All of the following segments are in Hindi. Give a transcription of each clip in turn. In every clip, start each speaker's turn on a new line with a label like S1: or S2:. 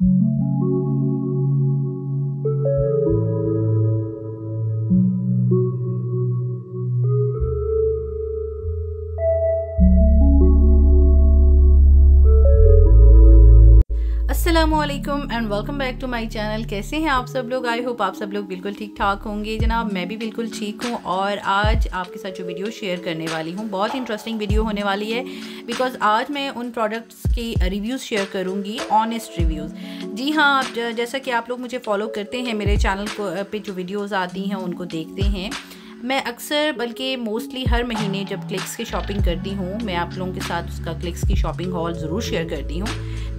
S1: thank you Aslam and welcome back to my channel कैसे हैं आप सब लोग? आई होप आप सब लोग बिल्कुल ठीक ठाक होंगे। जनाब, मैं भी बिल्कुल ठीक हूँ और आज आपके साथ जो वीडियो शेयर करने वाली हूँ, बहुत इंटरेस्टिंग वीडियो होने वाली है बिकॉज़ आज मैं उन प्रोडक्ट्स की रिव्यूज़ शेयर करूँगी ऑनेस्ट रिव्यूज़ जी हाँ आप जैसा कि आप लोग मुझे फॉलो करते हैं, मेरे चैनल को पे जो वीडियोज़ आती हैं, उनको देखते हैं। मैं अक्सर, बल्कि मोस्टली हर महीने जब क्लिक्स की शॉपिंग करती हूँ, मैं आप लोगों के साथ उसका क्लिक्स की शॉपिंग हॉल ज़रूर शेयर करती हूँ।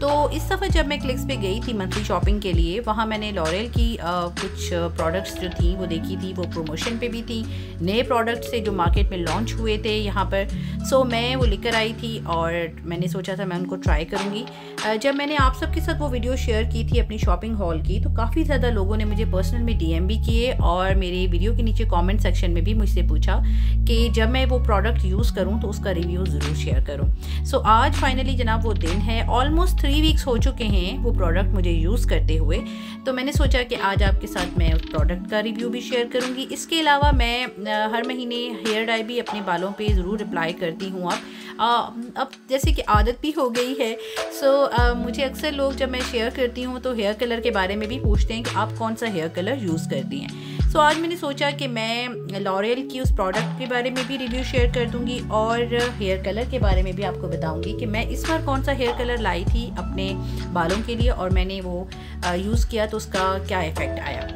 S1: तो इस सफ़र जब मैं क्लिक्स पे गई थी मंथली शॉपिंग के लिए वहाँ मैंने लॉरेल की आ, कुछ प्रोडक्ट्स जो थी वो देखी थी वो प्रमोशन पे भी थी। नए प्रोडक्ट्स थे जो मार्केट में लॉन्च हुए थे यहाँ पर। सो मैं वो लेकर आई थी और मैंने सोचा था मैं उनको ट्राई करूँगी। जब मैंने आप सबके साथ वो वीडियो शेयर की थी अपनी शॉपिंग हॉल की तो काफ़ी ज़्यादा लोगों ने मुझे पर्सनल में डीएम भी किए और मेरे वीडियो के नीचे कॉमेंट सेक्शन में भी मुझसे पूछा कि जब मैं वो प्रोडक्ट यूज़ करूँ तो उसका रिव्यू ज़रूर शेयर करूँ। सो so, आज फाइनली जनाब वो दिन है ऑलमोस्ट थ्री वीक्स हो चुके हैं वो प्रोडक्ट मुझे यूज़ करते हुए। तो मैंने सोचा कि आज आपके साथ मैं उस प्रोडक्ट का रिव्यू भी शेयर करूँगी। इसके अलावा मैं हर महीने हेयर डाई भी अपने बालों पर ज़रूर अप्लाई करती हूँ अब। अब जैसे कि आदत भी हो गई है। सो आ, मुझे अक्सर लोग जब मैं शेयर करती हूँ तो हेयर कलर के बारे में भी पूछते हैं कि आप कौन सा हेयर कलर यूज़ करती हैं। सो आज मैंने सोचा कि मैं लॉरियल की उस प्रोडक्ट के बारे में भी रिव्यू शेयर कर दूँगी और हेयर कलर के बारे में भी आपको बताऊँगी कि मैं इस बार कौन सा हेयर कलर लाई थी अपने बालों के लिए और मैंने वो यूज़ किया तो उसका क्या इफ़ेक्ट आया।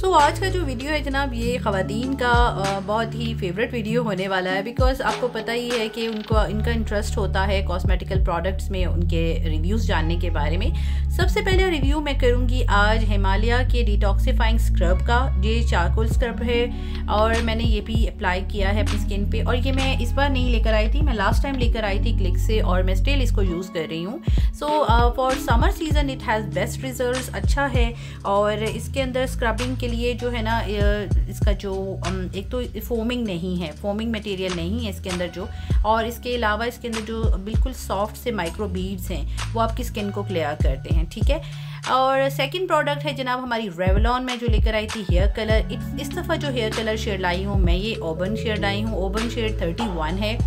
S1: सो so, आज का जो वीडियो है जनाब ये ख़वातीन का बहुत ही फेवरेट वीडियो होने वाला है बिकॉज़ आपको पता ही है कि उनको इनका इंटरेस्ट होता है कॉस्मेटिकल प्रोडक्ट्स में उनके रिव्यूज़ जानने के बारे में। सबसे पहले रिव्यू मैं करूँगी आज हिमालय के डिटॉक्सीफाइंग स्क्रब का। ये चारकोल स्क्रब है और मैंने ये भी अप्लाई किया है अपनी स्किन पे और ये मैं इस बार नहीं लेकर आई थी मैं लास्ट टाइम लेकर आई थी क्लिक से और मैं स्टिल इसको यूज़ कर रही हूँ। So for summer season it has best result अच्छा है और इसके अंदर स्क्रबिंग के लिए जो है ना इसका जो एक तो फोमिंग नहीं है फोमिंग मटेरियल नहीं है इसके अंदर जो। और इसके अलावा इसके अंदर जो बिल्कुल सॉफ्ट से माइक्रो बीड्स हैं, वो आपकी स्किन को क्लियर करते हैं, ठीक है? और सेकंड प्रोडक्ट है जनाब हमारी रेवलॉन में जो लेकर आई थी हेयर कलर इस दफ़ा जो हेयर कलर शेड लाई हूँ मैं, ये ओबन शेड लाई हूँ। ओबन शेड थर्टी वन है।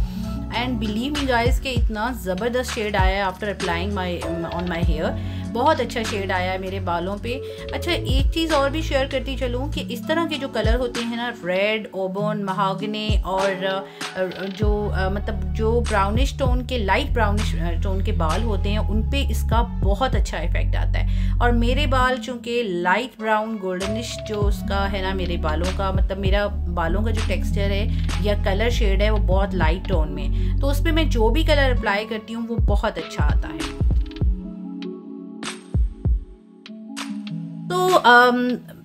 S1: एंड बिलीव मी गाइस के इतना ज़बरदस्त शेड आया after applying my on my hair बहुत अच्छा शेड आया है मेरे बालों पे। अच्छा एक चीज़ और भी शेयर करती चलूँ कि इस तरह के जो कलर होते हैं ना रेड ओबन महागने और जो मतलब जो ब्राउनिश टोन के लाइट ब्राउनिश टोन के बाल होते हैं, उन पे इसका बहुत अच्छा इफ़ेक्ट आता है। और मेरे बाल चूँकि लाइट ब्राउन गोल्डनिश जो उसका है ना, मेरे बालों का मतलब मेरा बालों का जो टेक्सचर है या कलर शेड है, वो बहुत लाइट टोन में। तो उस पर मैं जो भी कलर अप्लाई करती हूँ, वो बहुत अच्छा आता है। तो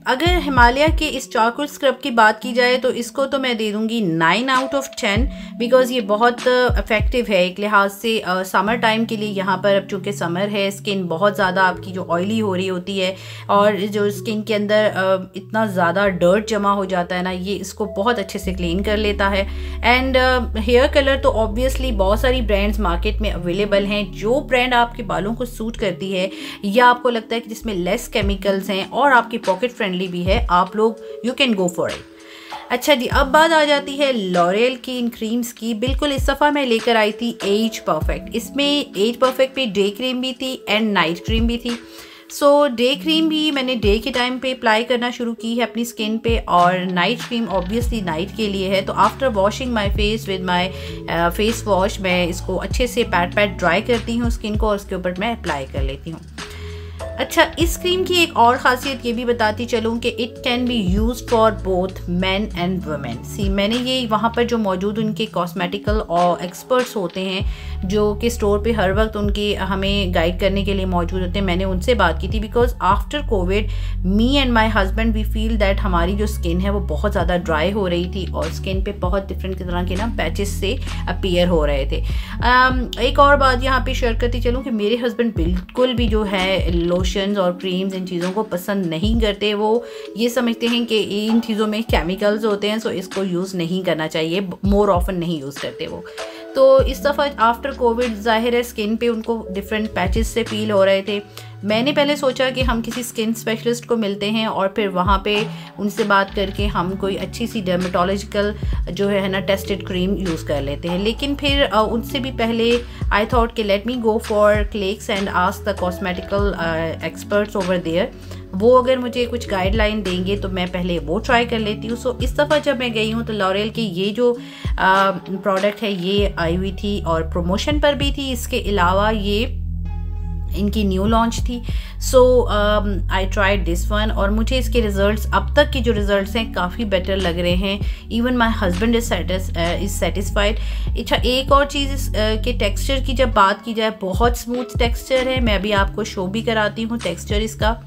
S1: अगर हिमालय के इस चारकोल स्क्रब की बात की जाए तो इसको तो मैं दे दूँगी nine out of ten because ये बहुत इफ़ेक्टिव है। एक लिहाज से समर टाइम के लिए यहाँ पर, अब चूँकि समर है स्किन बहुत ज़्यादा आपकी जो ऑयली हो रही होती है और जो स्किन के अंदर इतना ज़्यादा डर्ट जमा हो जाता है ना, ये इसको बहुत अच्छे से क्लीन कर लेता है। एंड हेयर कलर तो ऑब्वियसली बहुत सारी ब्रांड्स मार्केट में अवेलेबल हैं। जो ब्रांड आपके बालों को सूट करती है, या आपको लगता है कि जिसमें लेस केमिकल्स हैं और आपकी पॉकेट फ्रेंडली फ्रेंडली भी है, आप लोग you can go for it अच्छा जी, अब बात आ जाती है लॉरेल की इन क्रीम्स की। बिल्कुल इस दफ़ा मैं लेकर आई थी एज परफेक्ट इसमें एज परफेक्ट पे डे क्रीम भी थी एंड नाइट क्रीम भी थी। सो डे क्रीम भी मैंने डे के टाइम पे अप्लाई करना शुरू की है अपनी स्किन पे और नाइट क्रीम ऑब्वियसली नाइट के लिए है। तो after washing my face with my face wash मैं इसको अच्छे से पैट पैट ड्राई करती हूँ स्किन को और उसके ऊपर मैं अप्लाई कर लेती हूँ। अच्छा इस क्रीम की एक और ख़ासियत ये भी बताती चलूँ कि it can be use for both man and women see मैंने ये वहाँ पर जो मौजूद उनके कॉस्मेटिकल और एक्सपर्ट्स होते हैं जो कि स्टोर पे हर वक्त उनके हमें गाइड करने के लिए मौजूद होते हैं मैंने उनसे बात की थी because after covid me and my husband we feel that हमारी जो स्किन है वो बहुत ज़्यादा ड्राई हो रही थी और स्किन पे बहुत डिफरेंट तरह के ना पैचेस से अपीयर हो रहे थे। um, एक और बात यहाँ पे शेयर करती चलूँ कि मेरे हस्बैंड बिल्कुल भी जो है लो लोशंस और क्रीम्स इन चीज़ों को पसंद नहीं करते, वो ये समझते हैं कि इन चीज़ों में केमिकल्स होते हैं सो इसको यूज़ नहीं करना चाहिए मोर ऑफन नहीं यूज़ करते वो। तो इस दफ़ा आफ्टर कोविड ज़ाहिर है स्किन पे उनको डिफरेंट पैचेस से फील हो रहे थे। मैंने पहले सोचा कि हम किसी स्किन स्पेशलिस्ट को मिलते हैं और फिर वहाँ पे उनसे बात करके हम कोई अच्छी सी डर्माटोलॉजिकल जो है ना टेस्टेड क्रीम यूज़ कर लेते हैं। लेकिन फिर उनसे भी पहले आई थॉट कि let me go for Clicks and ask the cosmetical experts over there वो अगर मुझे कुछ गाइडलाइन देंगे तो मैं पहले वो ट्राई कर लेती हूँ। सो इस दफ़ा जब मैं गई हूँ तो लॉरियल की ये जो प्रोडक्ट है ये आई हुई थी और प्रमोशन पर भी थी। इसके अलावा ये इनकी न्यू लॉन्च थी। So I tried this one और मुझे इसके रिजल्ट्स अब तक के जो रिजल्ट्स हैं काफ़ी बेटर लग रहे हैं। Even my husband is is satisfied अच्छा एक और चीज़ uh, के टेक्सचर की जब बात की जाए बहुत स्मूथ टेक्सचर है। मैं अभी आपको शो भी कराती हूँ टेक्सचर इसका।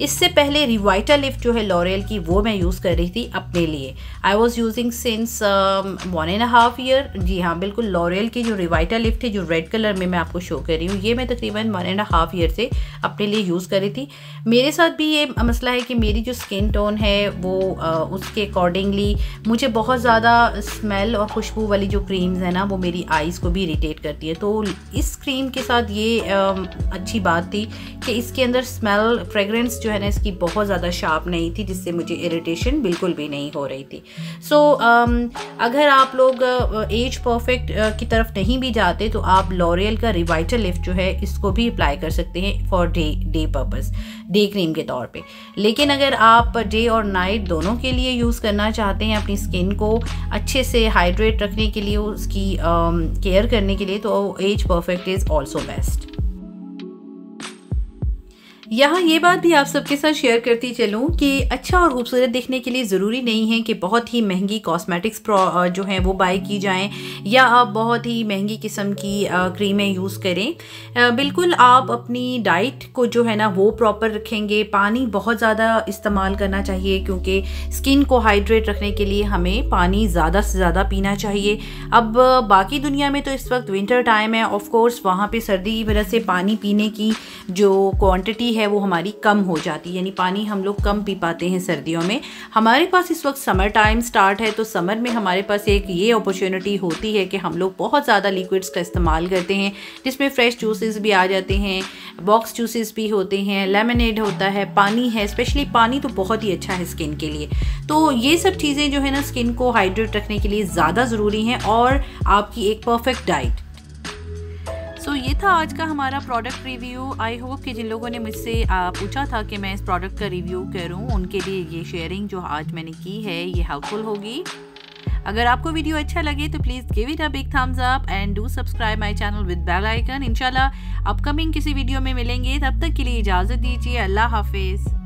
S1: इससे पहले रिवाइटा लिफ्ट जो है लॉरियल की वो मैं यूज़ कर रही थी अपने लिए। I was using since one and half year जी हाँ बिल्कुल लॉरियल की जो रिवाइटा लिफ्ट है जो रेड कलर में मैं आपको शो कर रही हूँ ये मैं तकरीबन वन एंड हाफ़ ईयर से अपने लिए यूज़ कर रही थी। मेरे साथ भी ये मसला है कि मेरी जो स्किन टोन है वो uh, उसके अकॉर्डिंगली मुझे बहुत ज़्यादा स्मेल और खुशबू वाली जो क्रीम्स हैं ना वो मेरी आइज़ को भी इरीटेट करती है। तो इस क्रीम के साथ ये uh, अच्छी बात थी कि इसके अंदर स्मेल फ्रेगरेंस जो है ना इसकी बहुत ज़्यादा शार्प नहीं थी जिससे मुझे इरिटेशन बिल्कुल भी नहीं हो रही थी। सो so, um, अगर आप लोग एज uh, परफेक्ट uh, की तरफ़ नहीं भी जाते तो आप लॉरियल का रिवाइटल लिफ्ट जो है इसको भी अप्लाई कर सकते हैं for day day purpose day cream के तौर पे। लेकिन अगर आप डे और नाइट दोनों के लिए यूज़ करना चाहते हैं अपनी स्किन को अच्छे से हाइड्रेट रखने के लिए उसकी केयर um, करने के लिए तो age perfect is also best यहाँ ये बात भी आप सबके साथ शेयर करती चलूँ कि अच्छा और खूबसूरत दिखने के लिए ज़रूरी नहीं है कि बहुत ही महँगी कॉस्मेटिक्स जो हैं वो बाई की जाएँ, या आप बहुत ही महँगी किस्म की क्रीमें यूज़ करें। बिल्कुल आप अपनी डाइट को जो है ना वो प्रॉपर रखेंगे। पानी बहुत ज़्यादा इस्तेमाल करना चाहिए क्योंकि स्किन को हाइड्रेट रखने के लिए हमें पानी ज़्यादा से ज़्यादा पीना चाहिए। अब, बाकी दुनिया में तो इस वक्त विंटर टाइम है। ऑफकोर्स वहाँ पर सर्दी की वजह से पानी पीने की जो क्वान्टिटी है है, वो हमारी कम हो जाती है। यानी पानी हम लोग कम पी पाते हैं सर्दियों में। हमारे पास इस वक्त समर टाइम स्टार्ट है तो समर में हमारे पास एक ये अपॉर्चुनिटी होती है कि हम लोग बहुत ज़्यादा लिक्विड्स का इस्तेमाल करते हैं, जिसमें फ़्रेश जूसेस भी आ जाते हैं बॉक्स जूसेस भी होते हैं लेमनेड होता है, पानी है स्पेशली पानी तो बहुत ही अच्छा है स्किन के लिए। तो ये सब चीज़ें जो है ना स्किन को हाइड्रेट रखने के लिए ज़्यादा ज़रूरी हैं और आपकी एक परफेक्ट डाइट ये था आज का हमारा प्रोडक्ट रिव्यू आई होप कि जिन लोगों ने मुझसे पूछा था कि मैं इस प्रोडक्ट का रिव्यू करूँ, उनके लिए ये शेयरिंग जो आज मैंने की है, ये हेल्पफुल होगी. अगर आपको वीडियो अच्छा लगे तो please give it a big thumbs up and do subscribe my channel with bell icon इंशाल्लाह अपकमिंग किसी वीडियो में मिलेंगे. तब तक के लिए इजाज़त दीजिए. अल्लाह हाफिज़.